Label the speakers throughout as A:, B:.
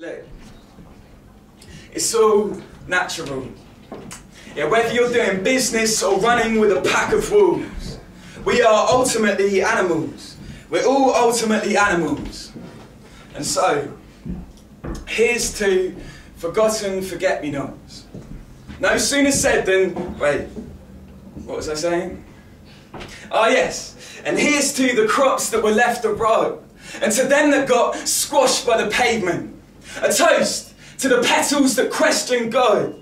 A: Look, it's all natural. Yeah, whether you're doing business or running with a pack of wolves, we are ultimately animals. We're all ultimately animals. And so, here's to forgotten forget-me-nots. No sooner said than, wait, what was I saying? Ah yes, and here's to the crops that were left rot, and to them that got squashed by the pavement. A toast to the petals that question God.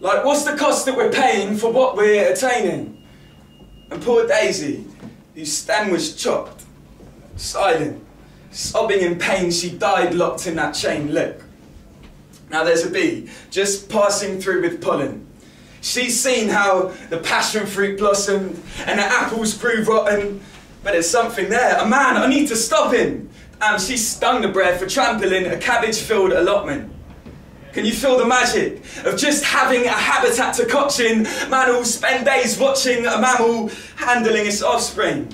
A: Like, what's the cost that we're paying for what we're attaining? And poor Daisy, whose stem was chopped, silent, sobbing in pain, she died locked in that chain. Look, now there's a bee just passing through with pollen. She's seen how the passion fruit blossomed and the apples grew rotten, but there's something there. A man, I need to stop him. And she stung the bread for trampling a cabbage-filled allotment. Can you feel the magic of just having a habitat to cotch in? Man will spend days watching a mammal handling its offspring.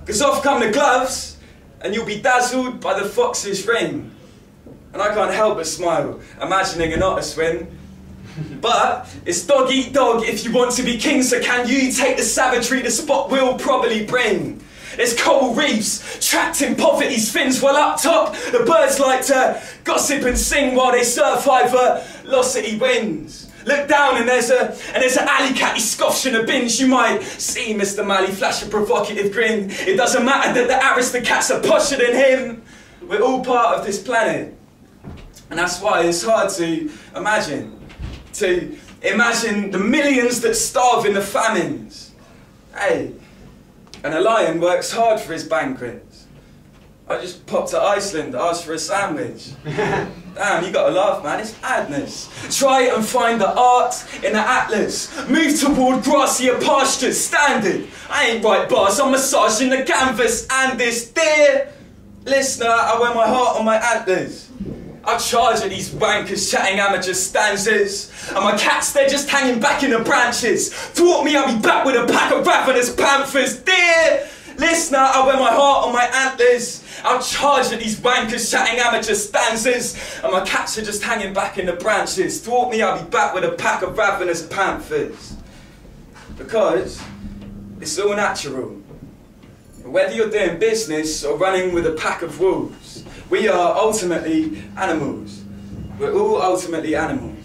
A: Because off come the gloves, and you'll be dazzled by the fox's ring. And I can't help but smile, imagining an otter swim. But it's dog eat dog if you want to be king, so can you take the savagery the spot will probably bring? There's coral reefs trapped in poverty's fins, while up top the birds like to gossip and sing while they surf over velocity winds. Look down and there's a and there's an alley cat he scoffs in a binge. You might see Mr. Malley flash a provocative grin. It doesn't matter that the aristocrats are posher than him. We're all part of this planet. And that's why it's hard to imagine. To imagine the millions that starve in the famines. Hey, and a lion works hard for his banquets. I just popped to Iceland, asked for a sandwich. Damn, you gotta laugh, man, it's madness. Try and find the art in the atlas. Move toward grassier pastures, standard. I ain't right, boss, I'm massaging the canvas and this. Dear listener, I wear my heart on my antlers. I charge at these wankers chatting amateur stanzas. And my cats, they're just hanging back in the branches. Thwart me, I'll be back with a pack of ravenous panthers. Dear listener, I wear my heart on my antlers. I'll charge at these wankers chatting amateur stanzas. And my cats are just hanging back in the branches. Thwart me, I'll be back with a pack of ravenous panthers. Because it's all natural. Whether you're doing business or running with a pack of wolves, we are ultimately animals. We're all ultimately animals.